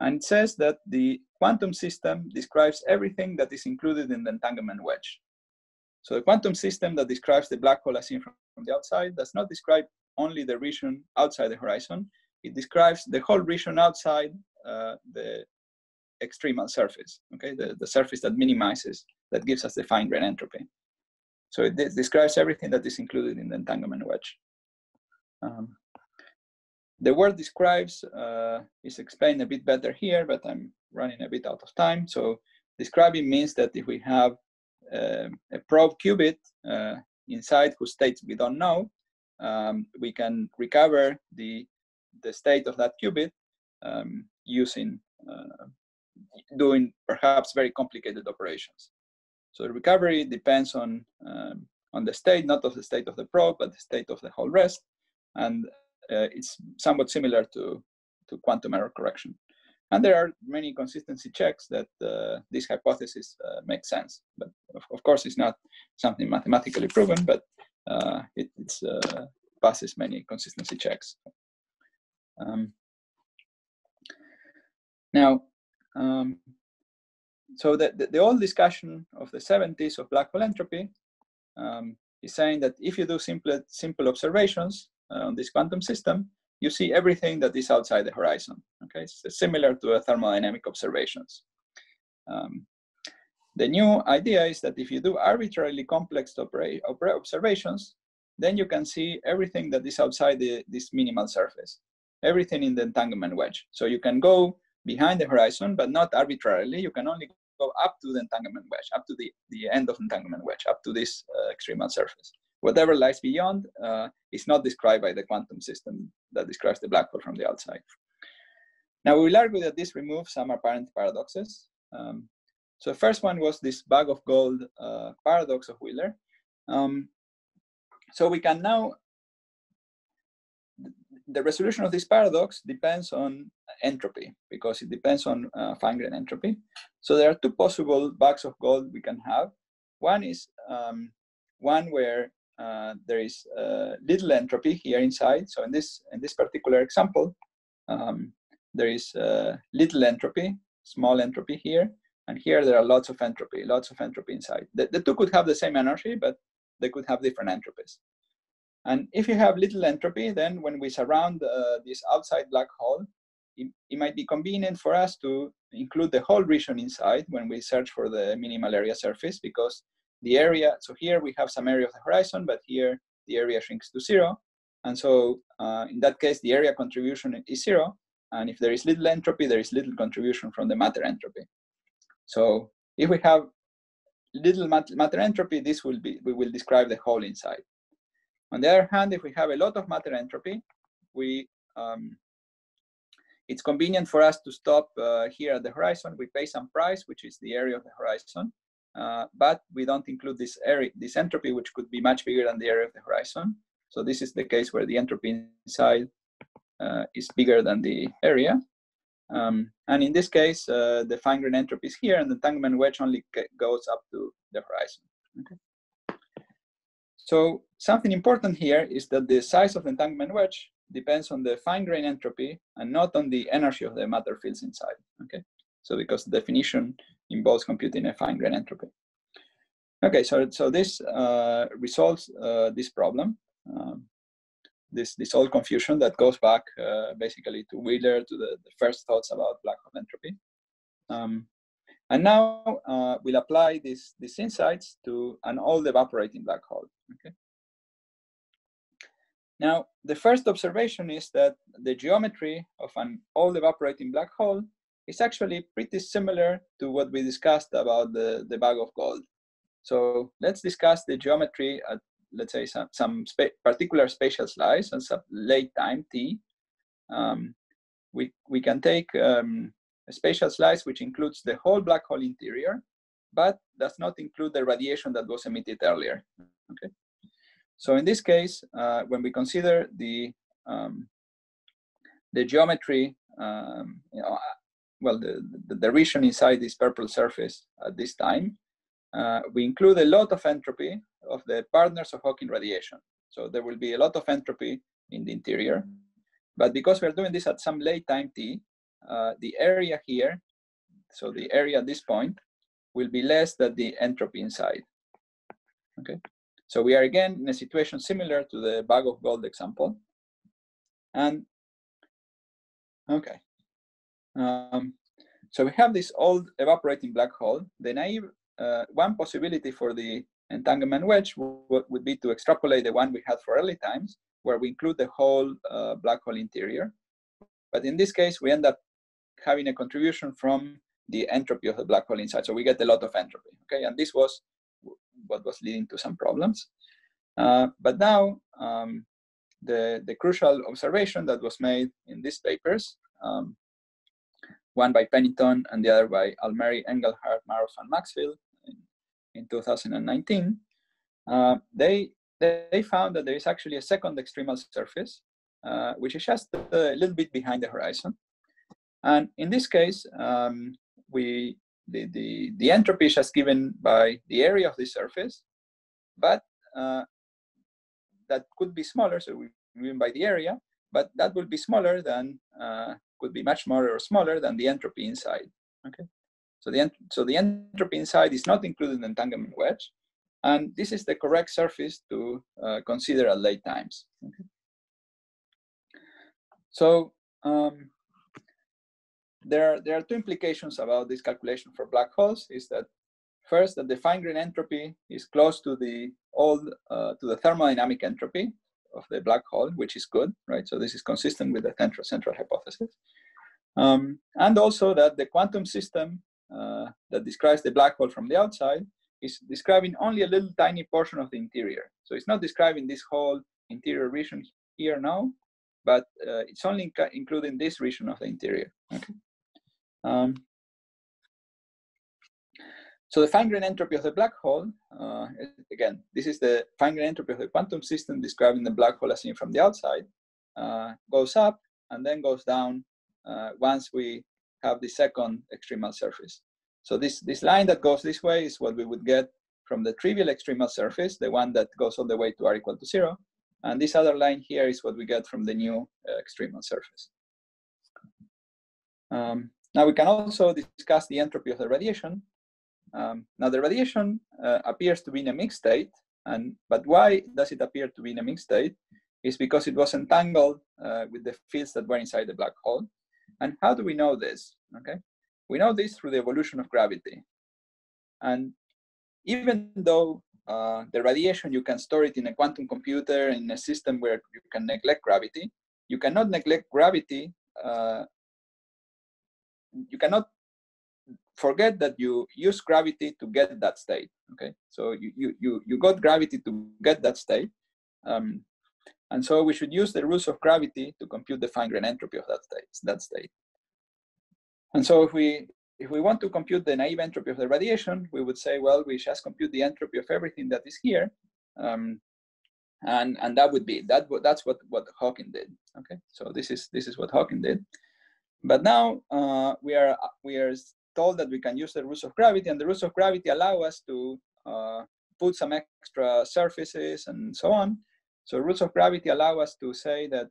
and it says that the quantum system describes everything that is included in the entanglement wedge. So the quantum system that describes the black hole as seen from, from the outside does not describe only the region outside the horizon. It describes the whole region outside uh, the extremal surface, okay, the, the surface that minimizes, that gives us the fine grain entropy. So it describes everything that is included in the entanglement wedge. Um, the word describes uh, is explained a bit better here, but I'm running a bit out of time. So describing means that if we have a probe qubit uh, inside whose states we don't know, um, we can recover the, the state of that qubit um, using uh, doing perhaps very complicated operations. So the recovery depends on, um, on the state, not of the state of the probe, but the state of the whole rest. And uh, it's somewhat similar to, to quantum error correction. And there are many consistency checks that uh, this hypothesis uh, makes sense. But of, of, course, it's not something mathematically proven, but uh, it uh, passes many consistency checks. Um, now, um, so the, the, the, old discussion of the 70s of black hole entropy um, is saying that if you do simple, simple observations uh, on this quantum system, you see everything that is outside the horizon. Okay, it's similar to thermodynamic observations. Um, the new idea is that if you do arbitrarily complex observations, then you can see everything that is outside the, this minimal surface, everything in the entanglement wedge. So you can go behind the horizon, but not arbitrarily. You can only go up to the entanglement wedge, up to the, the end of entanglement wedge, up to this uh, extremal surface. Whatever lies beyond uh, is not described by the quantum system that describes the black hole from the outside. Now, we will argue that this removes some apparent paradoxes. Um, so the first one was this bag of gold uh, paradox of Wheeler. Um, so we can now the resolution of this paradox depends on entropy because it depends on uh, fine grain entropy. So there are two possible bags of gold we can have. One is um, one where uh, there is uh, little entropy here inside. So in this in this particular example, um, there is uh, little entropy, small entropy here, and here there are lots of entropy, lots of entropy inside. The, the two could have the same energy, but they could have different entropies. And if you have little entropy, then when we surround uh, this outside black hole, it, it, might be convenient for us to include the whole region inside when we search for the minimal area surface because the area, so here we have some area of the horizon, but here the area shrinks to zero. And so uh, in that case, the area contribution is zero. And if there is little entropy, there is little contribution from the matter entropy. So if we have little matter entropy, this will be, we will describe the whole inside. On the other hand, if we have a lot of matter entropy, we um, it's convenient for us to stop uh, here at the horizon. We pay some price, which is the area of the horizon, uh, but we don't include this area, this entropy, which could be much bigger than the area of the horizon. So this is the case where the entropy inside uh, is bigger than the area. Um, and in this case, uh, the fine grain entropy is here, and the entanglement wedge only goes up to the horizon. Okay. So something important here is that the size of the entanglement wedge depends on the fine grain entropy and not on the energy of the matter fields inside, okay? So because the definition involves computing a fine grain entropy. Okay, so, so this uh, resolves uh, this problem, um, this, this old confusion that goes back uh, basically to Wheeler, to the, the, first thoughts about black hole entropy. Um, and now uh, we'll apply this, these insights to an old evaporating black hole. Okay. Now, the first observation is that the geometry of an old evaporating black hole is actually pretty similar to what we discussed about the, the bag of gold. So let's discuss the geometry at, let's say, some, some spa particular spatial slice and some late time t. Um, we, we can take um, a spatial slice which includes the whole black hole interior, but does not include the radiation that was emitted earlier. Okay. So in this case, uh, when we consider the um, the geometry, um, you know, well, the, the, the, region inside this purple surface at this time, uh, we include a lot of entropy of the partners of Hawking radiation. So there will be a lot of entropy in the interior. But because we're doing this at some late time t, uh, the area here, so the area at this point, will be less than the entropy inside. Okay, so we are again in a situation similar to the bag of gold example. And okay, um, so we have this old evaporating black hole. The naive uh, one possibility for the entanglement wedge would be to extrapolate the one we had for early times, where we include the whole uh, black hole interior. But in this case, we end up having a contribution from the entropy of the black hole inside. So we get a lot of entropy, okay? And this was what was leading to some problems. Uh, but now, um, the, the crucial observation that was made in these papers, um, one by Pennington and the other by Almheiri, Engelhardt, Marolf, and Maxfield in, in 2019, uh, they, they found that there is actually a second extremal surface, uh, which is just a little bit behind the horizon. And in this case, um, we the, the, the entropy is just given by the area of the surface, but uh, that could be smaller, so we given by the area, but that will be smaller than, uh, could be much more or smaller than the entropy inside, okay? So the, so the entropy inside is not included in the entanglement wedge, and this is the correct surface to uh, consider at late times. Okay? So um, there, are, there are two implications about this calculation for black holes is that first that the fine grain entropy is close to the old uh, to the thermodynamic entropy of the black hole, which is good, right? So this is consistent with the central, central hypothesis. Um, and also that the quantum system uh, that describes the black hole from the outside is describing only a little tiny portion of the interior. So it's not describing this whole interior region here now, but uh, it's only including this region of the interior. Okay. Um, so the fine grain entropy of the black hole, uh, again, this is the fine grain entropy of the quantum system describing the black hole as seen from the outside, uh, goes up and then goes down uh, once we have the second extremal surface. So this, this line that goes this way is what we would get from the trivial extremal surface, the one that goes all the way to r equal to zero. And this other line here is what we get from the new uh, extremal surface. Um, now we can also discuss the entropy of the radiation. Um, now the radiation uh, appears to be in a mixed state, and but why does it appear to be in a mixed state? Is because it was entangled uh, with the fields that were inside the black hole. And how do we know this? Okay, we know this through the evolution of gravity. And even though uh, the radiation you can store it in a quantum computer in a system where you can neglect gravity, you cannot neglect gravity uh, you cannot forget that you use gravity to get that state okay? So you you you, you got gravity to get that state um, and so we should use the rules of gravity to compute the fine grain entropy of that state that state. And so if we if we want to compute the naive entropy of the radiation we would say well we just compute the entropy of everything that is here um, and and that would be that that's what what Hawking did okay? So this is this is what Hawking did. But now uh, we are we are told that we can use the rules of gravity, and the rules of gravity allow us to uh, put some extra surfaces and so on. So rules of gravity allow us to say that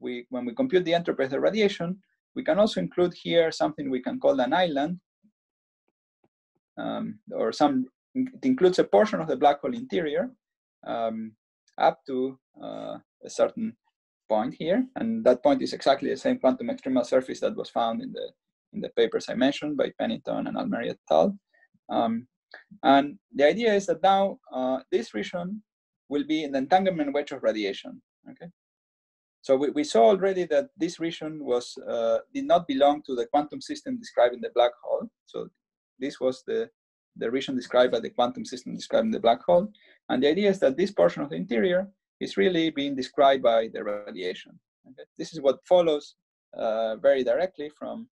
we, when we compute the entropy of the radiation, we can also include here something we can call an island, um, or some. It includes a portion of the black hole interior um, up to uh, a certain point here, and that point is exactly the same quantum extremal surface that was found in the in the papers I mentioned by Pennington and Almheiri et al. Um, and the idea is that now uh, this region will be in the entanglement wedge of radiation. Okay, so we, we saw already that this region was uh, did not belong to the quantum system describing the black hole. So this was the the region described by the quantum system describing the black hole. And the idea is that this portion of the interior is really being described by the radiation. Okay? This is what follows uh, very directly from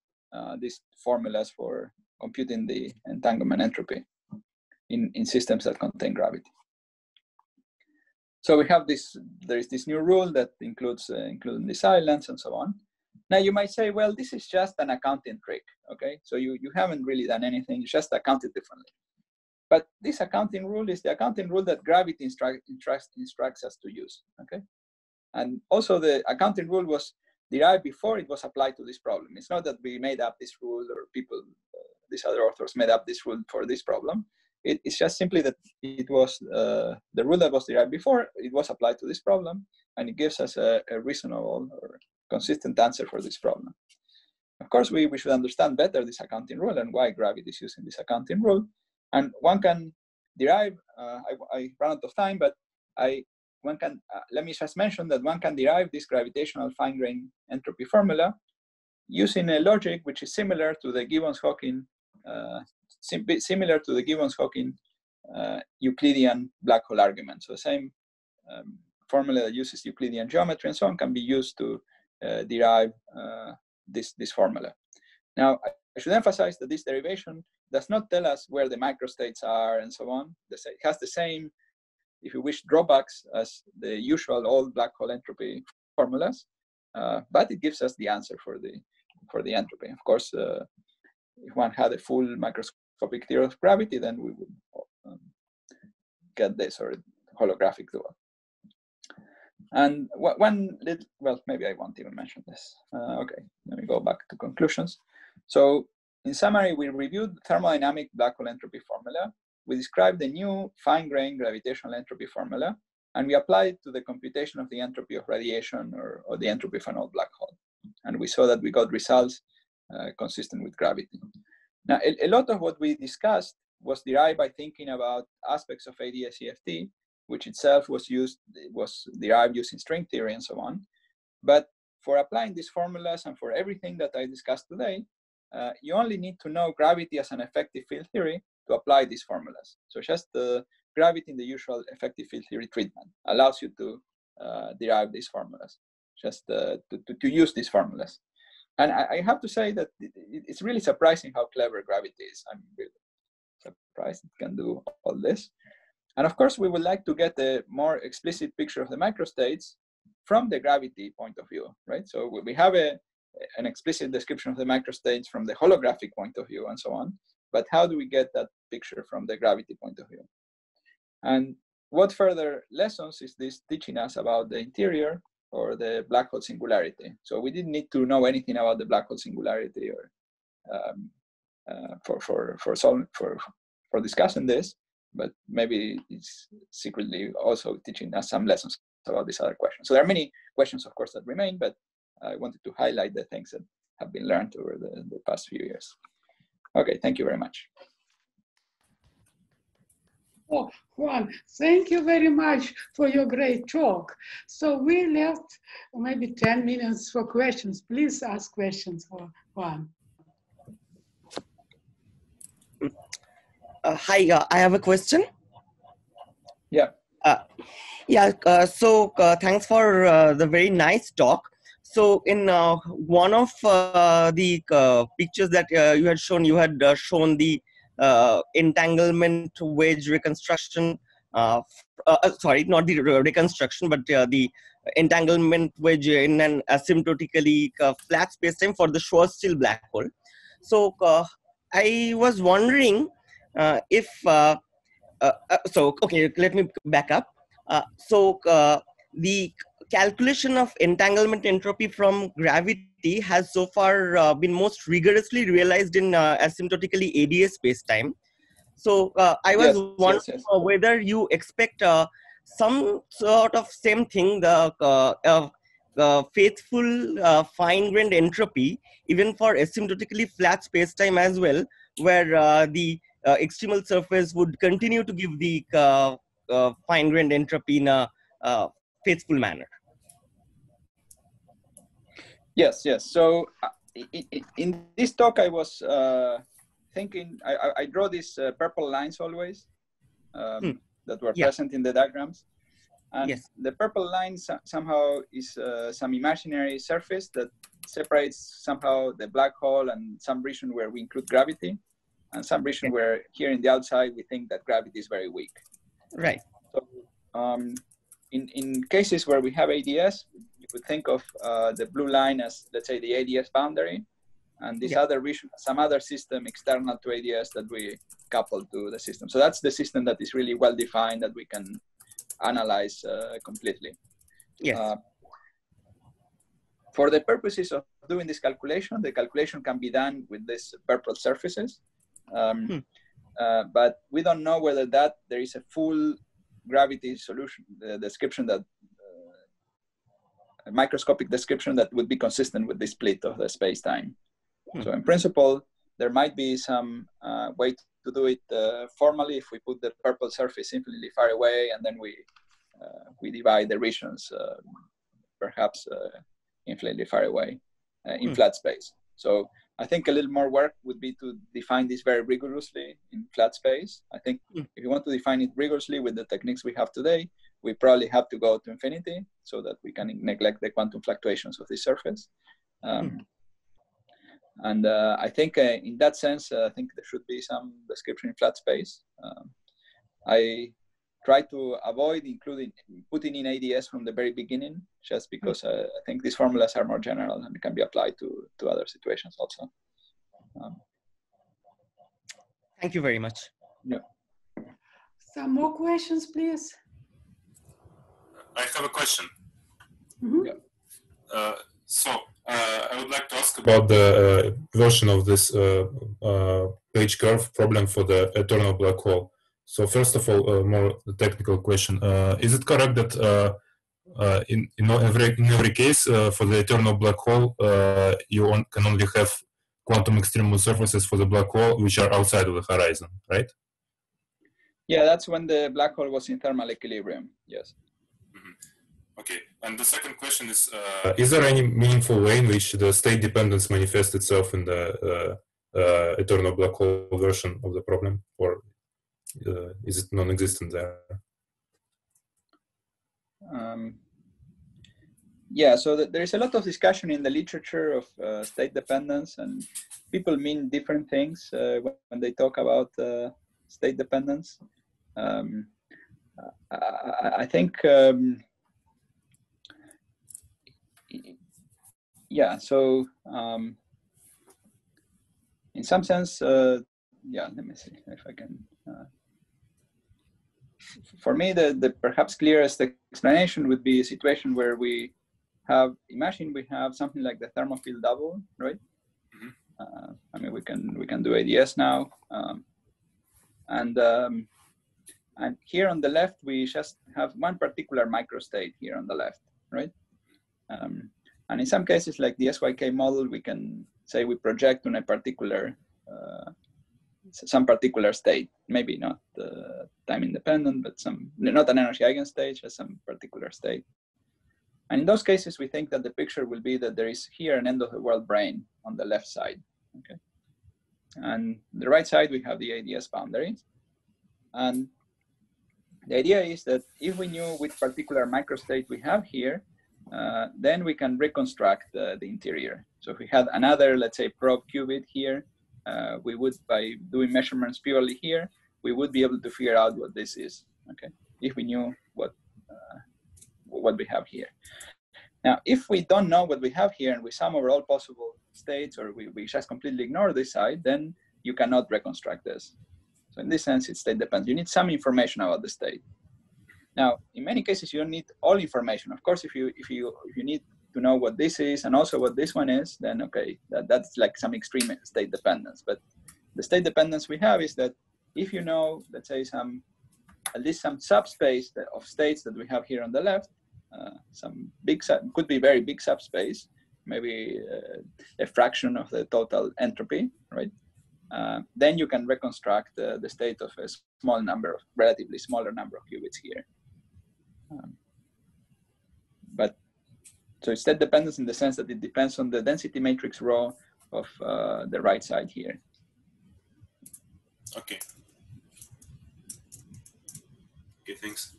these formulas for computing the entanglement entropy. in, in systems that contain gravity. So we have this, there is this new rule that includes uh, including these islands and so on. Now you might say, well, this is just an accounting trick, okay? So you, you haven't really done anything, you just accounted differently. But this accounting rule is the accounting rule that gravity instruct, instructs, instructs us to use, okay? And also the accounting rule was derived before it was applied to this problem. It's not that we made up this rule or people, uh, these other authors made up this rule for this problem. It, it's just simply that it was uh, the rule that was derived before, it was applied to this problem, and it gives us a, a reasonable or consistent answer for this problem. Of course, we, we should understand better this accounting rule and why gravity is using this accounting rule. And one can derive, uh, I, I ran out of time, but I one can, uh, let me just mention that one can derive this gravitational fine-grained entropy formula using a logic which is similar to the Gibbons-Hawking, uh, sim similar to the Gibbons-Hawking uh, Euclidean black hole argument. So the same um, formula that uses Euclidean geometry and so on can be used to uh, derive uh, this, this formula. Now, I should emphasize that this derivation does not tell us where the microstates are and so on. It has the same if you wish, drawbacks as the usual old black hole entropy formulas, uh, but it gives us the answer for the for the entropy. Of course, uh, if one had a full microscopic theory of gravity, then we would um, get this or holographic dual. And one little, well, maybe I won't even mention this. Uh, okay, let me go back to conclusions. So in summary, we reviewed the thermodynamic black hole entropy formula we described the new fine-grained gravitational entropy formula, and we applied it to the computation of the entropy of radiation or, or the entropy of an old black hole. And we saw that we got results uh, consistent with gravity. Now, a, a, lot of what we discussed was derived by thinking about aspects of AdS/CFT, which itself was used, was derived using string theory and so on. But for applying these formulas and for everything that I discussed today, uh, you only need to know gravity as an effective field theory to apply these formulas. So just gravity in the usual effective field theory treatment allows you to uh, derive these formulas, just uh, to, to, to, use these formulas. And I, I have to say that it, it's really surprising how clever gravity is. I'm really surprised it can do all this. And of course, we would like to get a more explicit picture of the microstates from the gravity point of view, right? So we have a, an explicit description of the microstates from the holographic point of view and so on. But how do we get that picture from the gravity point of view? And what further lessons is this teaching us about the interior or the black hole singularity? So we didn't need to know anything about the black hole singularity or um, uh, for for for for for discussing this, but maybe it's secretly also teaching us some lessons about these other questions. So there are many questions, of course, that remain, but I wanted to highlight the things that have been learned over the, the past few years. Okay, thank you very much. Oh, Juan, thank you very much for your great talk. So we left maybe 10 minutes for questions. Please ask questions for Juan. Uh, hi, uh, I have a question. Yeah. Uh, yeah, uh, so uh, thanks for uh, the very nice talk. So in uh, one of uh, the uh, pictures that uh, you had shown, you had uh, shown the uh, entanglement wedge reconstruction. sorry, not the reconstruction, but the entanglement wedge in an asymptotically flat spacetime for the Schwarzschild black hole. So I was wondering if so. Okay, let me back up. so the calculation of entanglement entropy from gravity has so far uh, been most rigorously realized in uh, asymptotically AdS spacetime. So uh, I was yes, wondering yes, yes. Uh, whether you expect uh, some sort of same thing, the uh, faithful fine-grained entropy, even for asymptotically flat spacetime as well, where the extremal surface would continue to give the fine-grained entropy in a faithful manner. Yes, yes. So uh, in this talk, I was uh, thinking, I, I, draw these uh, purple lines always um, hmm. that were yeah. present in the diagrams. And yes. the purple line somehow is uh, some imaginary surface that separates somehow the black hole and some region where we include gravity. and some region where here in the outside we think that gravity is very weak. Right. So um, in, in cases where we have ADS, could think of uh, the blue line as, let's say, the ADS boundary, and this Yeah. other region, some other system external to ADS that we couple to the system. So that's the system that is really well defined that we can analyze uh, completely. Yes. Uh, for the purposes of doing this calculation, the calculation can be done with these purple surfaces. Um, Hmm. uh, but we don't know whether that there is a full gravity solution, the description that microscopic description that would be consistent with the split of the space-time. Hmm. So in principle, there might be some uh, way to do it uh, formally if we put the purple surface infinitely far away and then we uh, we divide the regions uh, perhaps uh, infinitely far away uh, in Hmm. flat space. So I think a little more work would be to define this very rigorously in flat space. I think Hmm. if you want to define it rigorously with the techniques we have today, we probably have to go to infinity so that we can neglect the quantum fluctuations of the surface. Um, and uh, I think uh, in that sense, uh, I think there should be some description in flat space. Um, I try to avoid including putting in ADS from the very beginning, just because uh, I think these formulas are more general and can be applied to, to other situations also. Um, Thank you very much. Some more questions, please. I have a question. Mhm. Uh, so uh, I would like to ask about the uh, version of this uh, uh, Page curve problem for the eternal black hole. So first of all, a more technical question: uh, Is it correct that uh, uh, in in every in every case uh, for the eternal black hole uh, you on, can only have quantum extremum surfaces for the black hole which are outside of the horizon, right? yeah, that's when the black hole was in thermal equilibrium. Yes. Okay, and the second question is: uh, Is there any meaningful way in which the state dependence manifests itself in the uh, uh, eternal black hole version of the problem, or uh, is it non-existent there? Um, yeah, so th- there is a lot of discussion in the literature of uh, state dependence, and people mean different things uh, when, when they talk about uh, state dependence. Um, I, think, um, yeah, so um, in some sense, uh, yeah, let me see if I can. Uh, for me, the, the perhaps clearest explanation would be a situation where we have, imagine we have something like the thermofield double, right? Mhm. Uh, I mean, we can we can do ADS now, um, and um, and here on the left we just have one particular microstate here on the left, right? Um, and in some cases, like the SYK model, we can say we project on a particular uh, some particular state, maybe not uh, time independent, but some not an energy eigenstate, just some particular state. And in those cases, we think that the picture will be that there is here an end of the world brane on the left side. Okay. And the right side, we have the ADS boundary. And the idea is that if we knew which particular microstate we have here, uh, then we can reconstruct uh, the interior. So if we had another, let's say, probe qubit here, uh, we would, by doing measurements purely here, we would be able to figure out what this is. Okay, if we knew what uh, what we have here. Now, if we don't know what we have here and we sum over all possible states, or we, we just completely ignore this side, then you cannot reconstruct this. So in this sense, it's state dependent. You need some information about the state. Now, in many cases, you don't need all information. Of course, if you if you if you need to know what this is and also what this one is, then okay, that, that's like some extreme state dependence. But the state dependence we have is that if you know, let's say some at least some subspace of states that we have here on the left, uh, some big could be very big subspace, maybe uh, a fraction of the total entropy, right? Uh, then you can reconstruct uh, the state of a small number of relatively smaller number of qubits here. Um, but so it's state dependence in the sense that it depends on the density matrix rho of uh, the right side here. Okay. Okay, thanks.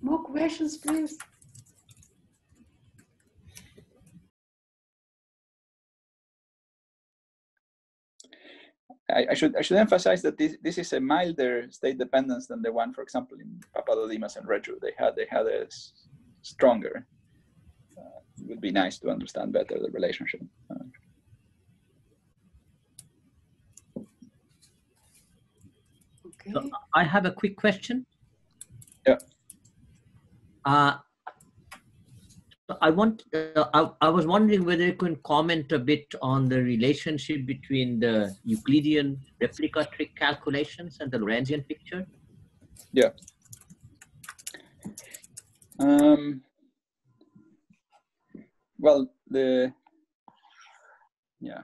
More questions, please. I, I, should I should emphasize that this this is a milder state dependence than the one, for example, in Papadodimas and Raju. They had they had a stronger. Uh, it would be nice to understand better the relationship. Uh, okay. So I have a quick question. Yeah. Uh, I want. Uh, I, I, was wondering whether you can comment a bit on the relationship between the Euclidean replica trick calculations and the Lorentzian picture. Yeah. Um, well, the yeah.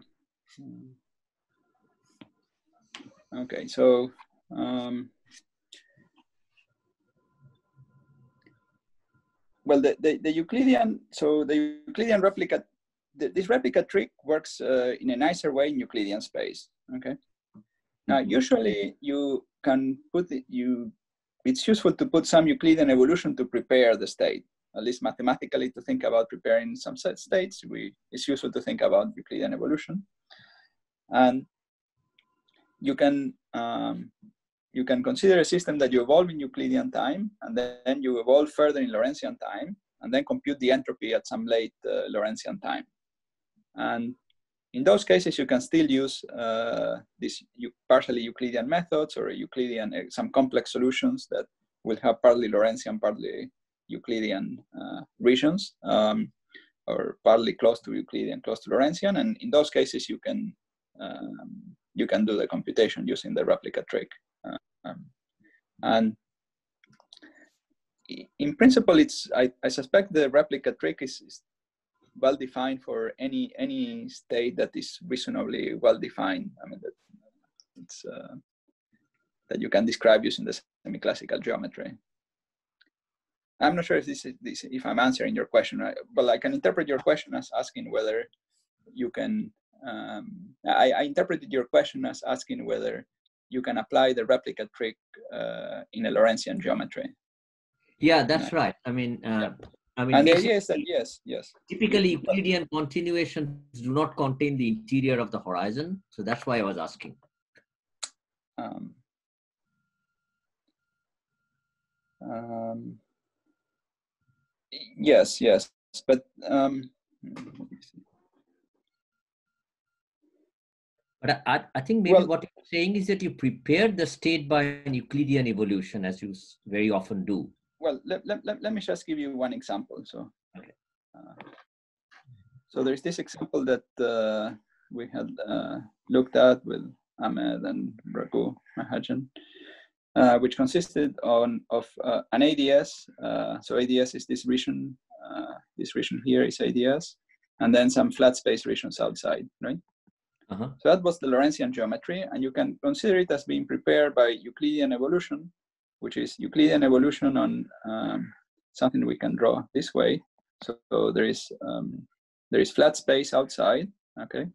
Okay, so um, well, the, the, the, Euclidean, so the Euclidean replica, the, this replica trick works uh, in a nicer way in Euclidean space, okay? Now, mm-hmm. usually you can put, it, you, it's useful to put some Euclidean evolution to prepare the state, at least mathematically to think about preparing some set states, we, it's useful to think about Euclidean evolution. And you can um, you can consider a system that you evolve in Euclidean time, and then you evolve further in Lorentzian time, and then compute the entropy at some late uh, Lorentzian time. And in those cases, you can still use uh, these partially Euclidean methods or Euclidean, uh, some complex solutions that will have partly Lorentzian, partly Euclidean uh, regions, um, or partly close to Euclidean, close to Lorentzian. And in those cases, you can um, you can do the computation using the replica trick. Um, and in principle, it's I, I suspect the replica trick is, is well defined for any any state that is reasonably well defined. I mean that it's uh, that you can describe using the semi-classical geometry. I'm not sure if this is this, if I'm answering your question, right? but I can interpret your question as asking whether you can. Um, I, I interpreted your question as asking whether you can apply the replica trick uh, in a Lorentzian geometry. Yeah, that's right. I mean, uh, yeah. I mean, and the idea is that yes, yes. Typically, Euclidean continuations do not contain the interior of the horizon, so that's why I was asking. Um, um, yes, yes, but um, but I, I think maybe well, what you're saying is that you prepare the state by an Euclidean evolution, as you very often do. Well, let, let, let, let me just give you one example. So, okay. uh, so there's this example that uh, we had uh, looked at with Ahmed and Raghu Mahajan, uh, which consisted on of uh, an ADS. Uh, so ADS is this region. this region here is ADS, and then some flat space regions outside, right? Uh-huh. So that was the Lorentzian geometry, and you can consider it as being prepared by Euclidean evolution, which is Euclidean evolution on um, something we can draw this way. So, so there is um, there is flat space outside. Okay,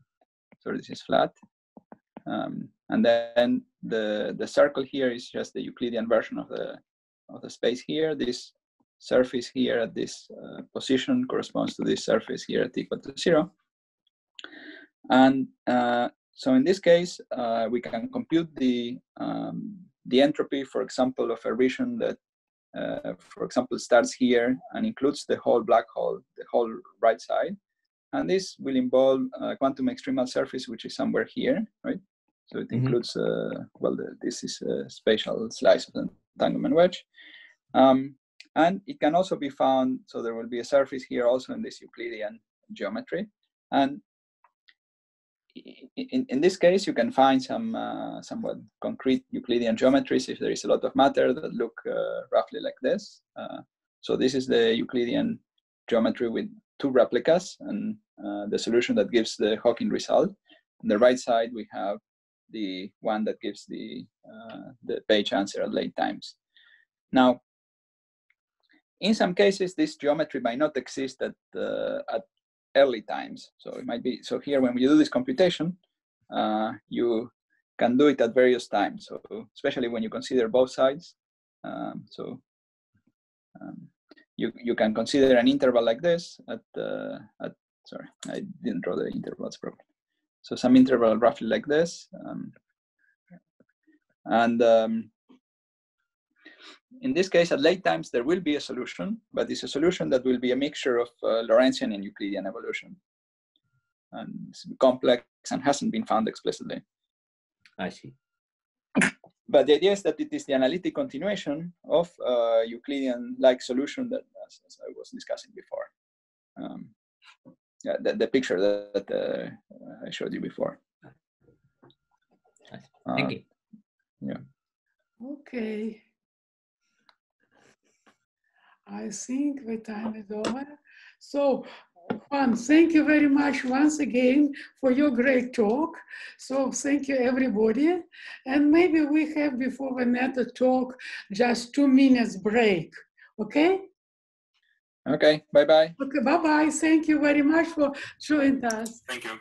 so this is flat, um, and then the the circle here is just the Euclidean version of the of the space here. This surface here at this uh, position corresponds to this surface here at equal to zero. And uh, so in this case, uh, we can compute the, um, the entropy, for example, of a region that, uh, for example, starts here and includes the whole black hole, the whole right side. And this will involve a quantum extremal surface, which is somewhere here, right? So it mm-hmm. includes, uh, well, the, this is a spatial slice of the entanglement wedge. Um, and it can also be found, so there will be a surface here also in this Euclidean geometry. And in, in this case, you can find some uh, somewhat concrete Euclidean geometries if there is a lot of matter that look uh, roughly like this. Uh, so this is the Euclidean geometry with two replicas and uh, the solution that gives the Hawking result. On the right side, we have the one that gives the, uh, the page answer at late times. Now, in some cases, this geometry might not exist at, uh, at early times. So it might be, so here when you do this computation, uh, you can do it at various times. So especially when you consider both sides. Um, so um, you, you can consider an interval like this at, uh, at, sorry, I didn't draw the intervals properly. So some interval roughly like this. Um, And um, in this case, at late times, there will be a solution, but it's a solution that will be a mixture of uh, Lorentzian and Euclidean evolution. And it's complex and hasn't been found explicitly. I see. But the idea is that it is the analytic continuation of a Euclidean-like solution that, as, as, I was discussing before. Um, yeah, the, the picture that, that uh, I showed you before. Thank Uh, you. Yeah. Okay. I think the time is over. So, Juan, thank you very much once again for your great talk. So, thank you, everybody. And maybe we have before the Netta talk just two minutes break. Okay? Okay, bye-bye. Okay, bye bye. Thank you very much for joining us. Thank you.